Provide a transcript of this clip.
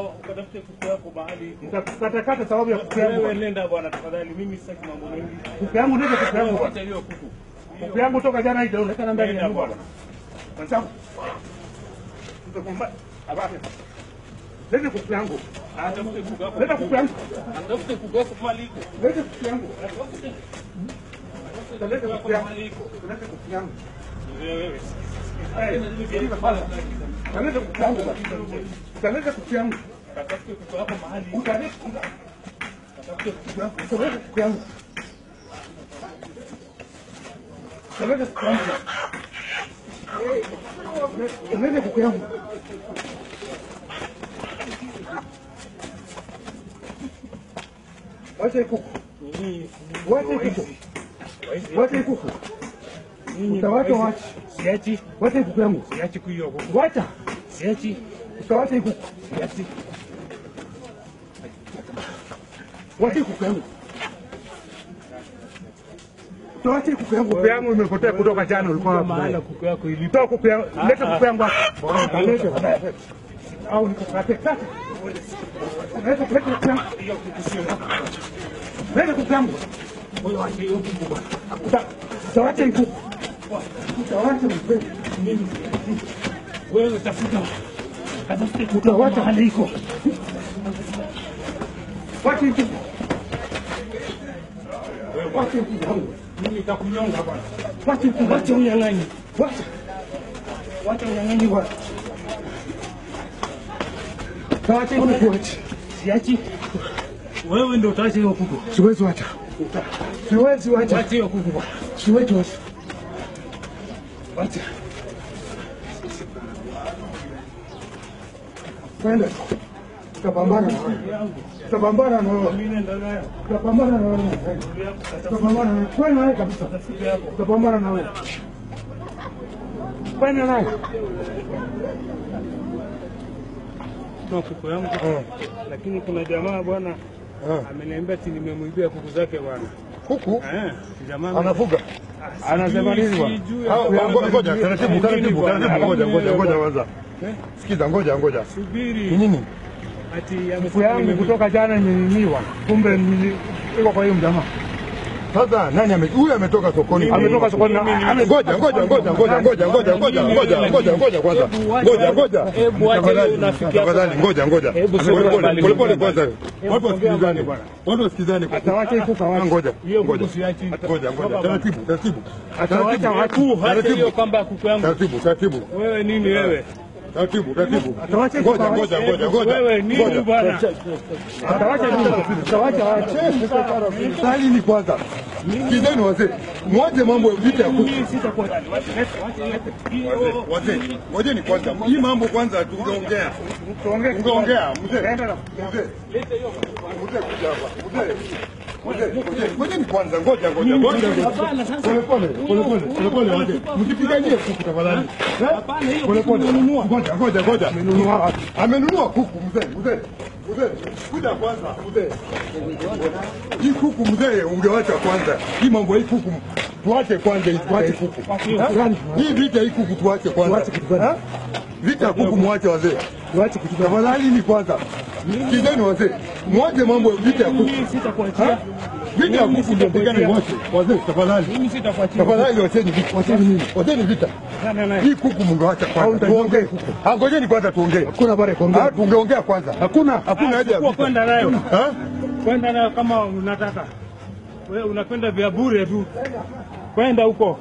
Ukatafute kuku yako iko. Nitakatakata sababu ya kuku yangu. Wewe nenda bwana, tafadhali. Mimi sitaki mambo mengi. Kuku yangu ndio kuku yangu. bwana. Hiyo kuku. Kuku yangu toka jana haitaonekana ndani ya nyumba. bwana. Mwenzangu. Nitakwambia habari. Lete kuku yangu. Atafute kuku yako. Leta kuku yangu. Atafute kuku yako mahali iko. Lete kuku yangu. Atafute tenés que confiar. Wacha hii kuku. Nyinyi Wacha hii kuku. Wacha hii kuku. nyinyi Utawacha wacha. Siachi. Wacha hii kuku yangu. Siachi kuiyo kuku. Wacha. Siachi. Utawacha hii kuku. Siachi. Wacha hii kuku yangu. Utawacha kuku yangu. Kuku yangu imepotea kutoka jana ulikuwa Mahala kuku yako ilipo. Toa kuku yangu. Leta kuku yangu hapa. Leta. Au nikukate. Leta leta kuku yangu. Leta kuku yangu moyo wake hiyo kubwa. Utawacha mkuu. Utawacha mkuu. Wewe tafuta. Katafute utawacha hali iko. Wacha mkuu. Wewe wacha mkuu. Mimi nitakunyonga bwana. Wacha mkuu, wacha unyang'anyi. Wacha. Wacha unyang'anyi bwana. Tawacha mkuu. Siachi. Wewe ndio utaacha hiyo kubwa. Siwezi wacha. Siwezi wacha. Wacha hiyo kuku. Siwezi wacha. Wacha. Twende. Tutapambana na wewe. Tutapambana na wewe. Mimi nenda nayo. Tutapambana na wewe. Tutapambana na wewe. Kwani wewe kabisa. Tutapambana na wewe. Kwani na wewe. Toa kuku yangu. Lakini kuna jamaa bwana ameniambia ati nimemwibia kuku zake bwana. Kuku Eh, anafuga. Anasema nini bwana? Hao, Ngoja, ngoja, taratibu, taratibu, taratibu, ngoja, ngoja, ngoja kwanza. Eh? Sikiza, ngoja, ngoja. Subiri. Ni nini? Ati Kuku yangu kutoka jana imeniniwa. Kumbe iko kwa hiyo mjamaa. Sasa nani ame huyu ametoka sokoni? Ametoka sokoni Ngoja, ngoja, ngoja, ngoja, ngoja, ngoja, ngoja, ngoja, ngoja, ngoja kwanza. Ngoja, ngoja. Hebu wacha unafikia. Tafadhali, ngoja, ngoja. Pole pole, pole kwanza. Watu wasikizane bwana. Watu wasikizane Atawacha hii kuku kwa watu. Ngoja, ngoja. Ngoja, ngoja. Taratibu, taratibu. Atawacha watu hata hiyo kamba kuku yangu. taratibu, taratibu. Wewe nini wewe? Taratibu, taratibu. Ngoja, ngoja, ngoja, ngoja. Wewe nini bwana? Atawacha nini? Atawacha. Sali ni kwanza. Kizeni wazee. Mwache mambo vita ya kuku. Wazee. Wazee, ngojeni kwanza. Hii mambo kwanza tungeongea. Tungeongea, mzee. Mzee. Mzee kuja hapa. Mzee. Ngojeni, kwanza, ngoja, ngoja, ngoja. Hapana sasa. Pole pole, pole pole, pole pole wazee. Msipiganie kuku tafadhali. Eh? Hapana hiyo Pole pole. Ngoja, ngoja, ngoja. Amenunua wapi? Amenunua kuku mzee, mzee. Mzee, kuja kwanza, mzee. Hii kuku mzee ungewacha kwanza. Hii mambo hii kuku tuache kwanza, tuache kuku. Hii vita hii kuku tuache kwanza. Eh? Vita kuku muache wazee. Tuache? Tafadhali ni kwanza. Kizeni wazee. Mwache mambo vita ya kuku. Vita ya kuku ndio pigane wote. Wazee tafadhali. Tafadhali wacheni vita. Wacheni vita. Hii kuku mngewacha kwanza. Tuongee kuku. Angojeni ngojeni kwanza tuongee. Hakuna bare ya Ah, kuongea. tungeongea kwanza. Hakuna. Hakuna haja ya kwenda nayo. Ah? Kwenda nayo kama unataka. Wewe unapenda vya bure tu. Kwenda huko.